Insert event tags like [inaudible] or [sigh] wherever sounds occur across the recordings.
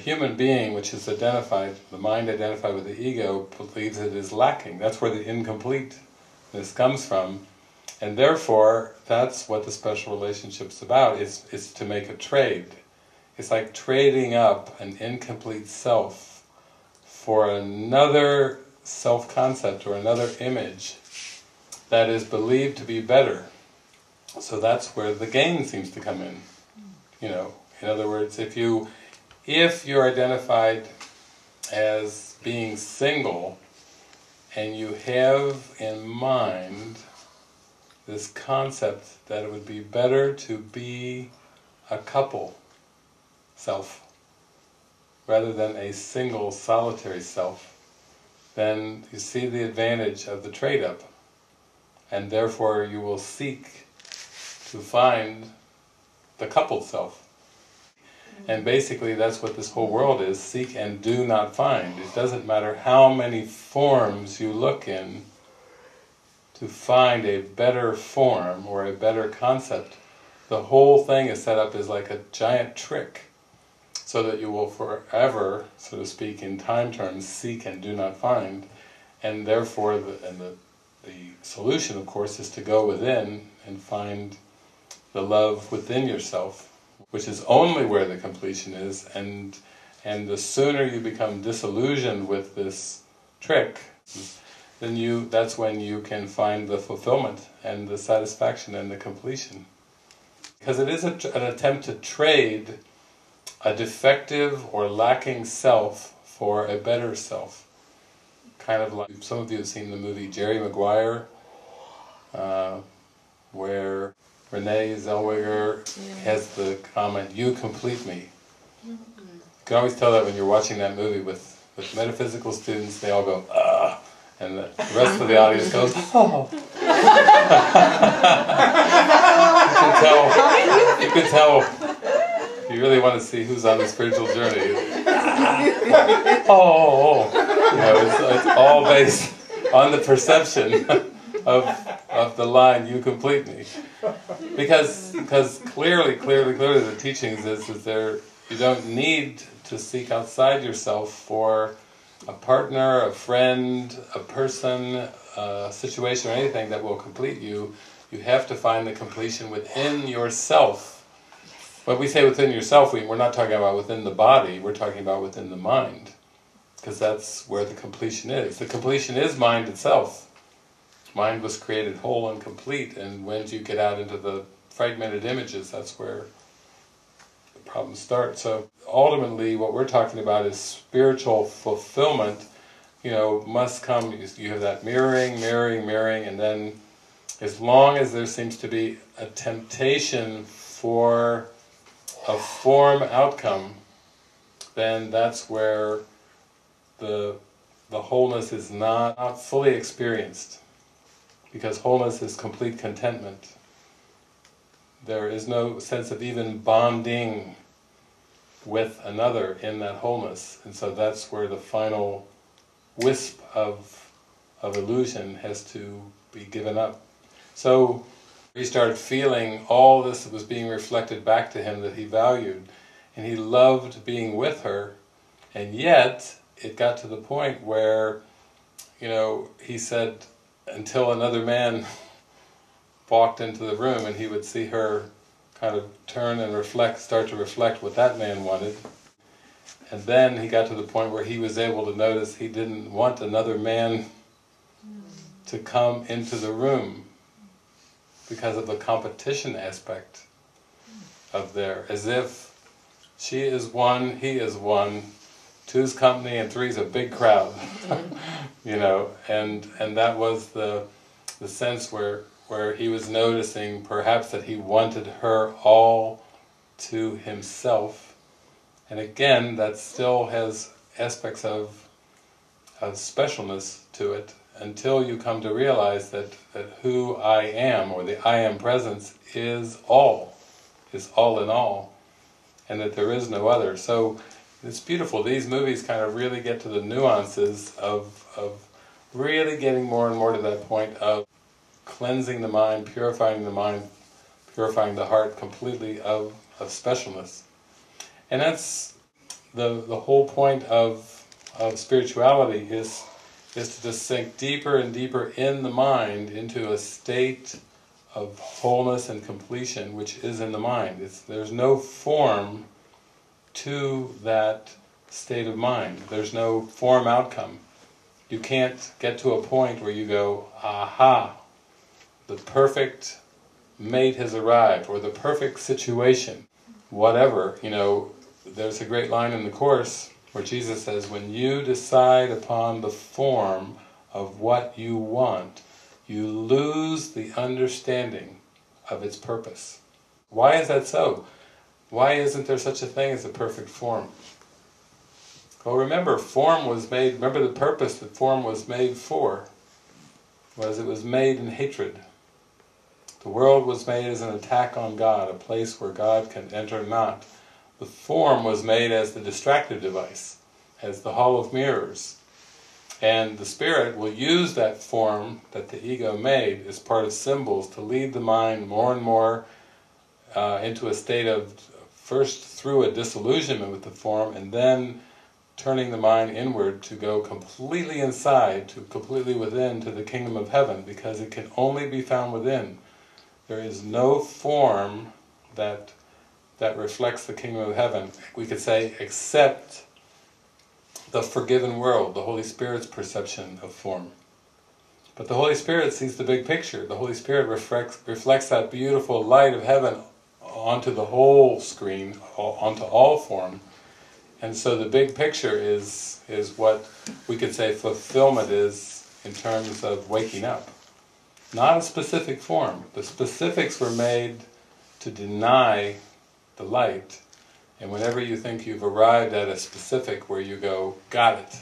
human being which is identified, the mind identified with the ego, believes it is lacking. That's where the incompleteness comes from. And therefore, that's what the special relationship's about, is, is to make a trade. It's like trading up an incomplete self for another self-concept or another image that is believed to be better. So that's where the gain seems to come in. You know, in other words, if you if you're identified as being single and you have in mind this concept that it would be better to be a couple self rather than a single solitary self, then you see the advantage of the trade-up and therefore you will seek to find the coupled self. And basically that's what this whole world is, seek and do not find. It doesn't matter how many forms you look in to find a better form or a better concept. The whole thing is set up as like a giant trick so that you will forever, so to speak, in time terms, seek and do not find. And therefore, the, and the, the solution, of course, is to go within and find the love within yourself which is only where the completion is, and and the sooner you become disillusioned with this trick, then you that's when you can find the fulfillment and the satisfaction and the completion. Because it is a, an attempt to trade a defective or lacking self for a better self. Kind of like, some of you have seen the movie Jerry Maguire, uh, where Renee Zellweger has the comment, you complete me. Mm -hmm. You can always tell that when you're watching that movie with, with metaphysical students, they all go, ah, and the rest of the audience goes, [laughs] oh. [laughs] you can tell, you can tell, if you really want to see who's on the spiritual journey, [laughs] oh, you know, it's, it's all based on the perception of, of the line, you complete me because because clearly, clearly, clearly, the teachings is that there you don't need to seek outside yourself for a partner, a friend, a person, a situation, or anything that will complete you. You have to find the completion within yourself. When we say within yourself, we, we're not talking about within the body, we're talking about within the mind. Because that's where the completion is. The completion is mind itself. Mind was created whole and complete, and when you get out into the fragmented images, that's where the problems start. So ultimately, what we're talking about is spiritual fulfillment. You know, must come. You have that mirroring, mirroring, mirroring, and then, as long as there seems to be a temptation for a form outcome, then that's where the the wholeness is not, not fully experienced because wholeness is complete contentment. There is no sense of even bonding with another in that wholeness, and so that's where the final wisp of, of illusion has to be given up. So he started feeling all this was being reflected back to him that he valued, and he loved being with her, and yet it got to the point where, you know, he said, until another man walked into the room and he would see her kind of turn and reflect, start to reflect what that man wanted. And then he got to the point where he was able to notice he didn't want another man to come into the room because of the competition aspect of there, as if she is one, he is one, two's company and three's a big crowd. Mm-hmm. [laughs] you know, and and that was the the sense where where he was noticing perhaps that he wanted her all to himself, and again that still has aspects of of specialness to it until you come to realize that, that who I am, or the I am presence, is all, is all in all, and that there is no other. So it's beautiful. These movies kind of really get to the nuances of, of really getting more and more to that point of cleansing the mind, purifying the mind, purifying the heart completely of, of specialness. And that's the, the whole point of, of spirituality is, is to just sink deeper and deeper in the mind into a state of wholeness and completion which is in the mind. It's, there's no form to that state of mind. There's no form outcome. You can't get to a point where you go, aha, the perfect mate has arrived, or the perfect situation, whatever, you know, there's a great line in the Course where Jesus says, when you decide upon the form of what you want, you lose the understanding of its purpose. Why is that so? Why isn't there such a thing as a perfect form? Well remember, form was made, remember the purpose that form was made for, was it was made in hatred. The world was made as an attack on God, a place where God can enter not. The form was made as the distractive device, as the hall of mirrors. And the spirit will use that form that the ego made as part of symbols to lead the mind more and more uh, into a state of, first through a disillusionment with the form, and then turning the mind inward to go completely inside, to completely within, to the kingdom of heaven, because it can only be found within. There is no form that that reflects the kingdom of heaven, we could say, except the forgiven world, the Holy Spirit's perception of form. But the Holy Spirit sees the big picture. The Holy Spirit reflects, reflects that beautiful light of heaven onto the whole screen, onto all form, and so the big picture is, is what we could say fulfillment is in terms of waking up. Not a specific form. The specifics were made to deny the light, and whenever you think you've arrived at a specific where you go, got it,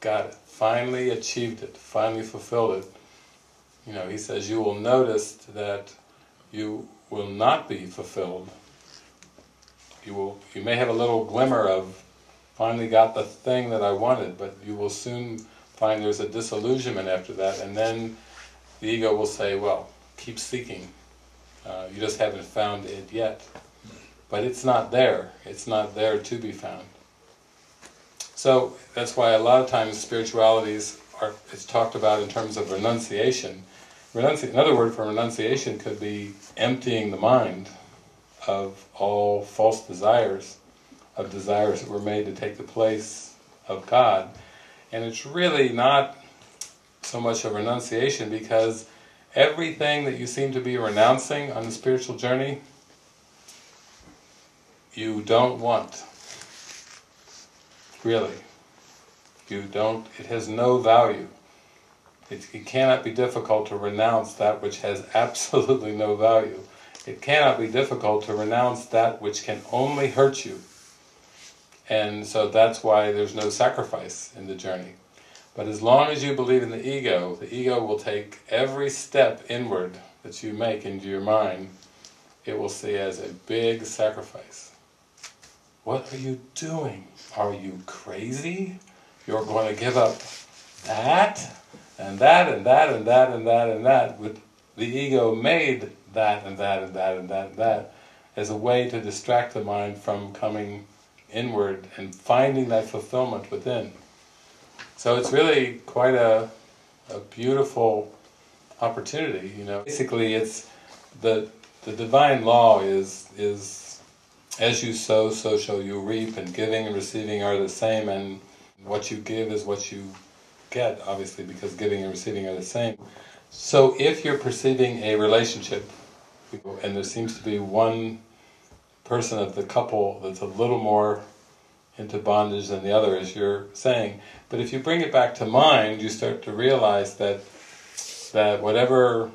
got it, finally achieved it, finally fulfilled it, you know, he says you will notice that you will not be fulfilled you will you may have a little glimmer of finally got the thing that I wanted, but you will soon find there's a disillusionment after that, and then the ego will say, well, keep seeking. Uh, you just haven't found it yet. But it's not there. It's not there to be found. So that's why a lot of times spiritualities are it's talked about in terms of renunciation. Renunci another word for renunciation could be emptying the mind of all false desires, of desires that were made to take the place of God. And it's really not so much a renunciation because everything that you seem to be renouncing on the spiritual journey, you don't want. Really. You don't, it has no value. It, it cannot be difficult to renounce that which has [laughs] absolutely no value. It cannot be difficult to renounce that which can only hurt you. And so that's why there's no sacrifice in the journey. But as long as you believe in the ego, the ego will take every step inward that you make into your mind, it will see as a big sacrifice. What are you doing? Are you crazy? You're going to give up that, and that, and that, and that, and that, and that. With the ego made that and that and that and that and that as a way to distract the mind from coming inward and finding that fulfillment within. So it's really quite a, a beautiful opportunity, you know. Basically it's the the divine law is is as you sow, so shall you reap, and giving and receiving are the same, and what you give is what you get, obviously, because giving and receiving are the same. So if you're perceiving a relationship and there seems to be one person of the couple that's a little more into bondage than the other, as you're saying. But if you bring it back to mind, you start to realize that that whatever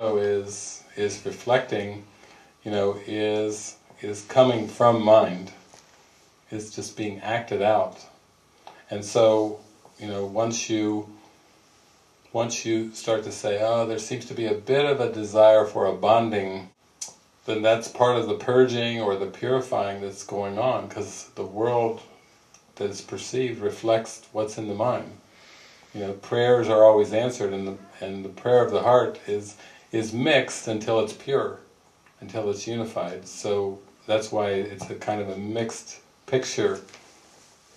is is reflecting, you know, is is coming from mind, is just being acted out. And so, you know, once you once you start to say, oh, there seems to be a bit of a desire for a bonding, then that's part of the purging or the purifying that's going on, because the world that is perceived reflects what's in the mind. You know, prayers are always answered, and the and the prayer of the heart is is mixed until it's pure, until it's unified. So that's why it's a kind of a mixed picture.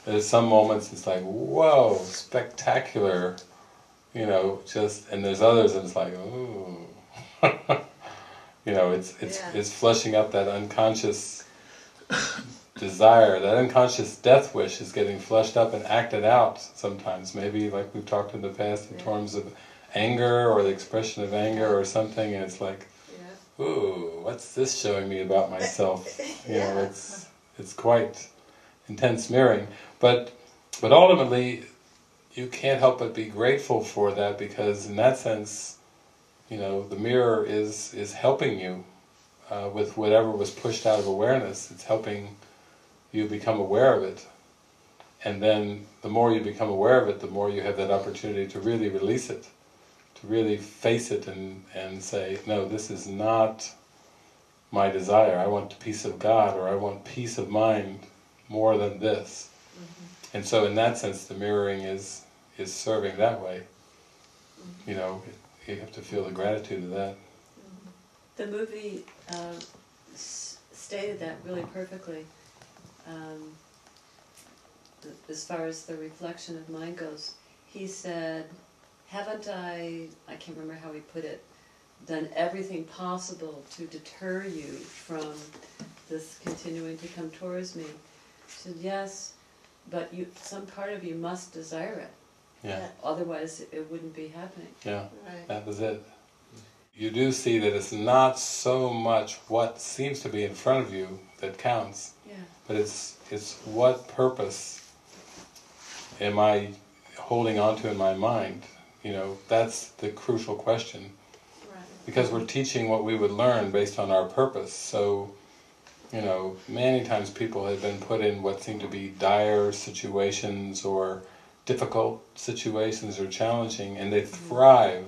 There's some moments it's like, whoa, spectacular, you know, just, and there's others and it's like, ooh. [laughs] you know, it's, it's, Yeah. it's flushing up that unconscious [coughs] desire, that unconscious death wish is getting flushed up and acted out sometimes. Maybe like we've talked in the past in Yeah. terms of anger or the expression of anger or something, and it's like, Yeah. ooh, what's this showing me about myself? [laughs] You know, it's it's quite intense mirroring. But but ultimately, you can't help but be grateful for that because in that sense, you know, the mirror is is helping you uh, with whatever was pushed out of awareness. It's helping you become aware of it. And then the more you become aware of it, the more you have that opportunity to really release it, to really face it and, and say, no, this is not my desire. I want the peace of God or I want peace of mind more than this. And so in that sense the mirroring is is serving that way. You know, you have to feel the gratitude of that. The movie uh, s- stated that really perfectly. Um, as far as the reflection of mind goes, he said, "Haven't I? I can't remember how he put it. Done everything possible to deter you from this continuing to come towards me." He said, "Yes, but you, some part of you must desire it. Yeah, Otherwise, it wouldn't be happening." yeah, Right. that was it. You do see that it's not so much what seems to be in front of you that counts, Yeah. but it's it's what purpose am I holding on to in my mind? You know, that's the crucial question. Right. because we're teaching what we would learn based on our purpose. So, you know, many times people have been put in what seem to be dire situations or difficult situations or challenging, and they mm-hmm. thrive